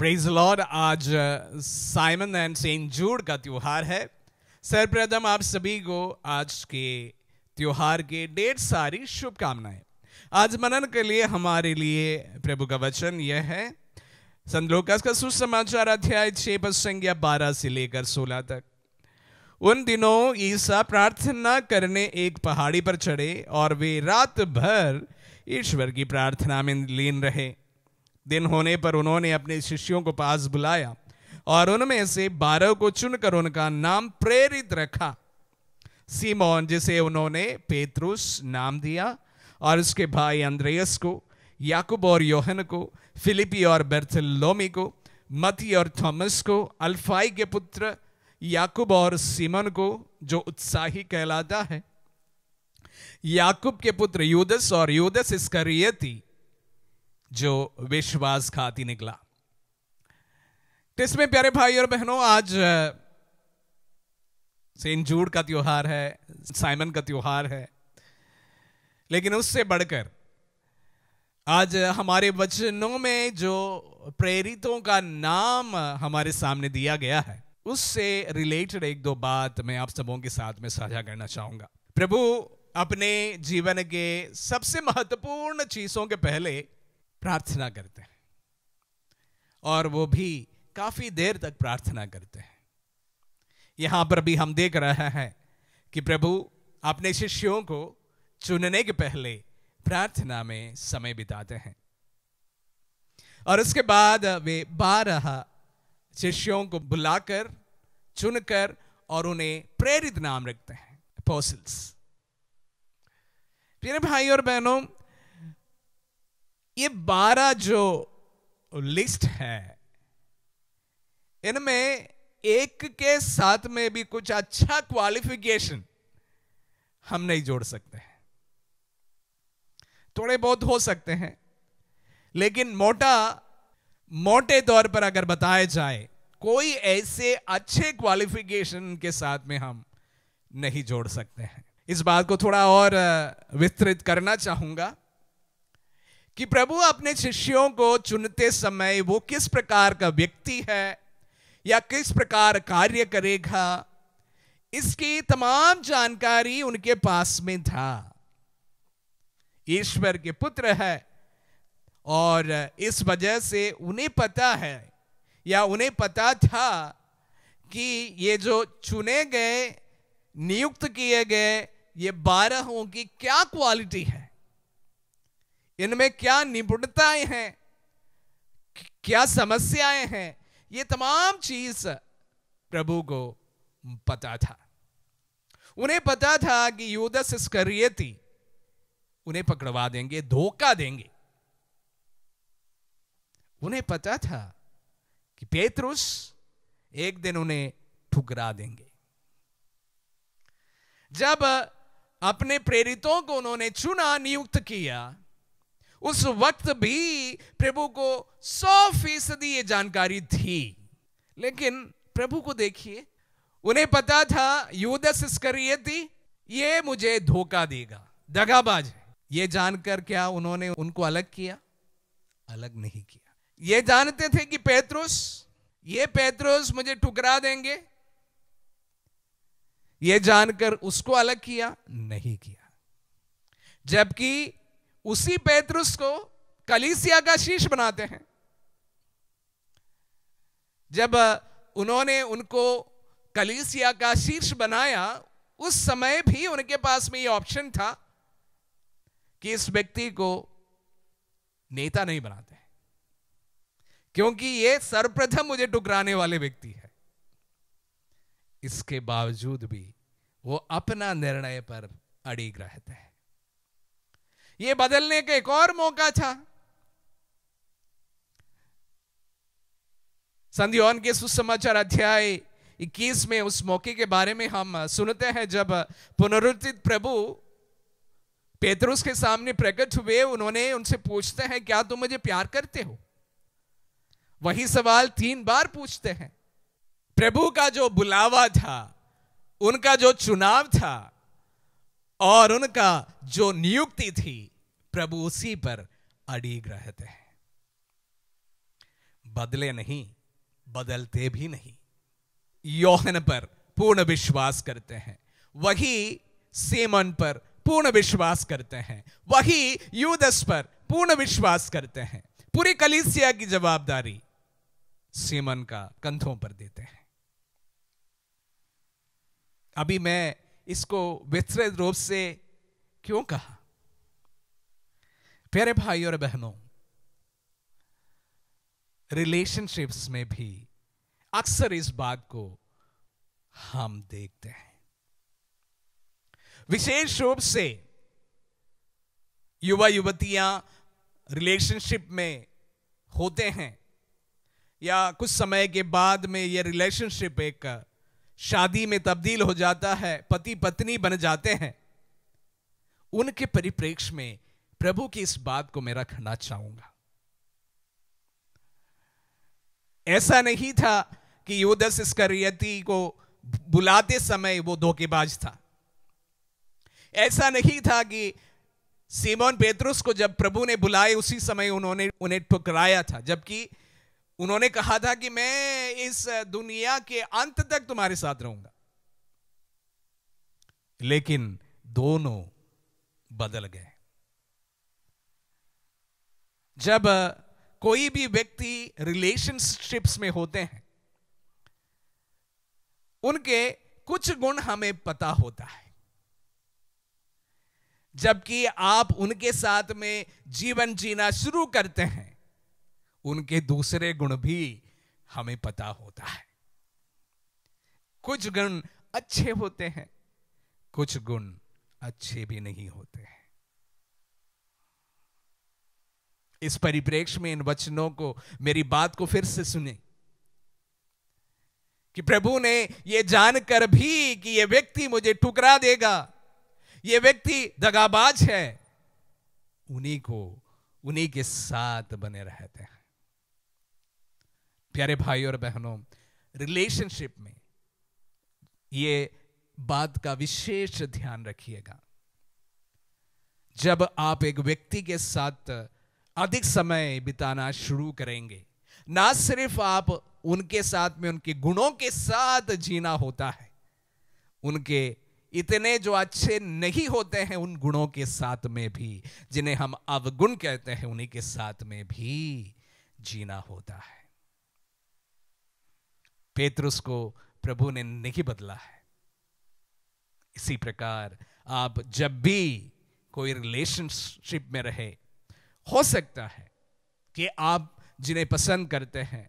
Praise Lord आज Simon and Saint Jude का त्योहार है। सर्वप्रथम आप सभी को आज के त्योहार के ढेर सारी शुभकामनाएँ। आज मनन के लिए हमारे लिए प्रभु का वचन यह है। संतलोकास का सुसमाचार अध्याय छह पद संज्ञा बारह से लेकर सोलह तक। उन दिनों ईसा प्रार्थना करने एक पहाड़ी पर चढ़े और वे रात भर ईश्वर की प्रार्थना में लीन रहे। दिन होने पर उन्होंने अपने शिष्यों को पास बुलाया और उनमें से बारह को चुनकर उनका नाम प्रेरित रखा। सीमोन, जिसे उन्होंने पेतरुस नाम दिया और उसके भाई अंद्रेयस को, याकूब और योहन को, फिलिपी और बेर्थलोमी को मती और थॉमस को, अल्फाई के पुत्र, याकूब और सीमन को, जो उत्साही कहलाता है। याकूब के पुत्र यूदस और यूदस इसकरियती जो विश्वास विश्वासघाती निकला। इसमें प्यारे भाई और बहनों, आज सेंट जूड का त्योहार है, साइमन का त्योहार है। लेकिन उससे बढ़कर, आज हमारे वचनों में जो प्रेरितों का नाम हमारे सामने दिया गया है, उससे रिलेटेड एक दो बात मैं आप सबों के साथ में साझा करना चाहूँगा। प्रभु, अपने जीवन के सबसे महत्वपूर्ण चीज़ों के पहले प्रार्थना करते हैं। और वो भी काफ़ी देर तक प्रार्थना करते हैं। यहाँ पर भी हम देख रहे हैं कि प्रभु, अपने शिष्यों को चुनने के पहले प्रार्थना में समय बिताते हैं। और उसके बाद वे बारह शिष्यों को बुलाकर, चुनकर और उन्हें प्रेरित नाम रखते हैं अपोसल्स प्यारे भाई और बहनों ये बारह जो लिस्ट है, इनमें एक के साथ में भी कुछ अच्छा क्वालिफिकेशन हम नहीं जोड़ सकते हैं। थोड़े बहुत हो सकते हैं, लेकिन मोटा, मोटे तौर पर अगर बताया जाए, कोई ऐसे अच्छे क्वालिफिकेशन के साथ में हम नहीं जोड़ सकते हैं। इस बात को थोड़ा और विस्तृत करना चाहूँगा। कि प्रभु अपने शिष्यों को चुनते समय वो किस प्रकार का व्यक्ति है या किस प्रकार कार्य करेगा, इसकी तमाम जानकारी उनके पास में था। ईश्वर के पुत्र है और इस वजह से उन्हें पता है या उन्हें पता था कि ये जो चुने गए, नियुक्त किए गए, ये बारहों की क्या क्वालिटी है। इनमें क्या निपुणताएँ हैं? क्या समस्याएँ हैं? ये तमाम चीज़ प्रभु को पता था। उन्हें पता था कि यूदस इसकरियती, उन्हें पकड़वा देंगे, धोखा देंगे। उन्हें पता था कि पेतरुस एक दिन उन्हें ठुकरा देंगे। जब अपने प्रेरितों को उन्होंने चुना, नियुक्त किया उस वक्त भी प्रभु को सौ फ़ीसदी ये जानकारी थी। लेकिन प्रभु को देखिए, उन्हें पता था, यूदस इसकरियती, ये मुझे धोखा देगा। दगाबाज ये जानकर क्या उन्होंने उनको अलग किया? अलग नहीं किया। ये जानते थे कि पैत्रुस, ये पैत्रुस मुझे ठुकरा देंगे। ये जानकर उसको अलग किया? नहीं किया। जबकि उसी पैतरुस को कलीसिया का शीश बनाते हैं। जब उन्होंने उनको कलीसिया का शीर्ष बनाया, उस समय भी उनके पास में ये ऑप्शन था कि इस व्यक्ति को नेता नहीं बनाते क्योंकि ये सर्वप्रथम मुझे टुकराने वाले व्यक्ति है। इसके बावजूद भी वो अपना निर्णय पर अड़िग रहते हैं। ये बदलने का एक और मौका था। संध्योन के सुसमाचार अध्याय 21 में उस मौके के बारे में हम सुनते हैं जब पुनरुत्थित प्रभु पेतरुस के सामने प्रकट हुए, उन्होंने उनसे पूछते हैं, क्या तुम मुझे प्यार करते हो? वही सवाल तीन बार पूछते हैं। प्रभु का जो बुलावा था, उनका जो चुनाव था और उनका जो नियुक्ति थी, प्रभु उसी पर अड़ीग रहते हैं। बदले नहीं, बदलते भी नहीं। योहन पर पूर्ण विश्वास करते हैं। वही सेमन पर पूर्ण विश्वास करते हैं। वही यूदस पर पूर्ण विश्वास करते हैं। पूरी कलिसिया की जवाबदारी सीमन का कंधों पर देते हैं। अभी मैं इसको विस्तृत रूप से क्यों कहा? प्यारे भाई और बहनों रिलेशनशिप्स में भी अक्सर इस बात को हम देखते हैं। विशेष रूप से युवा युवतियाँ रिलेशनशिप में होते हैं या कुछ समय के बाद में यह रिलेशनशिप एक शादी में तब्दील हो जाता है, पति पत्नी बन जाते हैं। उनके परिप्रेक्ष्य में प्रभु की इस बात को मैं रखना चाहूँगा। ऐसा नहीं था कि युदस इसकरियती को बुलाते समय वो धोखेबाज था। ऐसा नहीं था कि सीमोन पेतरुस को जब प्रभु ने बुलाए, उसी समय उन्होंने उन्हें ठुकराया था, जबकि उन्होंने कहा था कि मैं इस दुनिया के अंत तक तुम्हारे साथ रहूँगा। लेकिन दोनों बदल गए। जब कोई भी व्यक्ति रिलेशनशिप्स में होते हैं, उनके कुछ गुण हमें पता होता है। जबकि आप उनके साथ में जीवन जीना शुरू करते हैं उनके दूसरे गुण भी हमें पता होता है। कुछ गुण अच्छे होते हैं, कुछ गुण अच्छे भी नहीं होते हैं। इस परिप्रेक्ष्य में इन वचनों को, मेरी बात को फिर से सुने कि प्रभु ने यह जानकर भी कि यह व्यक्ति मुझे ठुकरा देगा यह व्यक्ति दगाबाज है, उन्हीं को, उन्हीं के साथ बने रहते हैं। प्यारे भाई और बहनों रिलेशनशिप में ये बात का विशेष ध्यान रखिएगा। जब आप एक व्यक्ति के साथ अधिक समय बिताना शुरू करेंगे, ना सिर्फ़ आप उनके साथ में, उनके गुणों के साथ जीना होता है, उनके इतने जो अच्छे नहीं होते हैं उन गुणों के साथ में भी, जिन्हें हम अवगुण कहते हैं, उन्हीं के साथ में भी जीना होता है। पेतरुस को प्रभु ने नहीं बदला है। इसी प्रकार आप जब भी कोई रिलेशनशिप में रहे, हो सकता है कि आप जिन्हें पसंद करते हैं,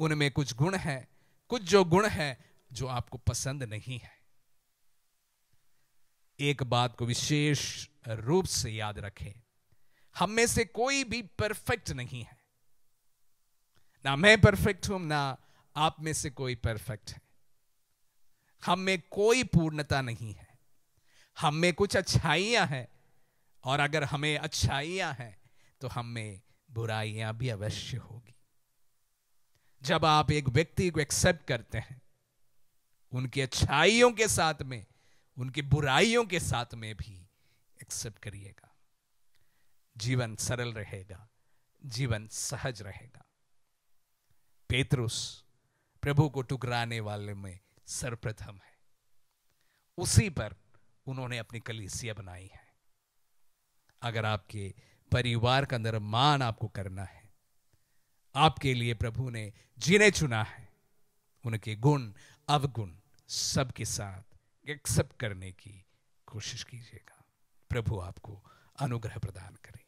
उनमें कुछ गुण है, कुछ जो गुण है जो आपको पसंद नहीं है। एक बात को विशेष रूप से याद रखें, हम में से कोई भी परफेक्ट नहीं है। ना मैं परफेक्ट हूँ, ना आप में से कोई परफेक्ट है। हम में कोई पूर्णता नहीं है। हम में कुछ अच्छाइयाँ हैं और अगर हमें अच्छाइयाँ हैं तो हम में बुराइयाँ भी अवश्य होगी। जब आप एक व्यक्ति को एक्सेप्ट करते हैं, उनकी अच्छाइयों के साथ में, उनकी बुराइयों के साथ में भी एक्सेप्ट करिएगा। जीवन सरल रहेगा, जीवन सहज रहेगा। पेतरुस प्रभु को टुकराने वाले में सर्वप्रथम है। उसी पर उन्होंने अपनी कलीसिया बनाई है। अगर आपके परिवार का निर्माण आपको करना है, आपके लिए प्रभु ने जिन्हें चुना है, उनके गुण, अवगुण सबके साथ एक्सेप्ट करने की कोशिश कीजिएगा। प्रभु आपको अनुग्रह प्रदान करे।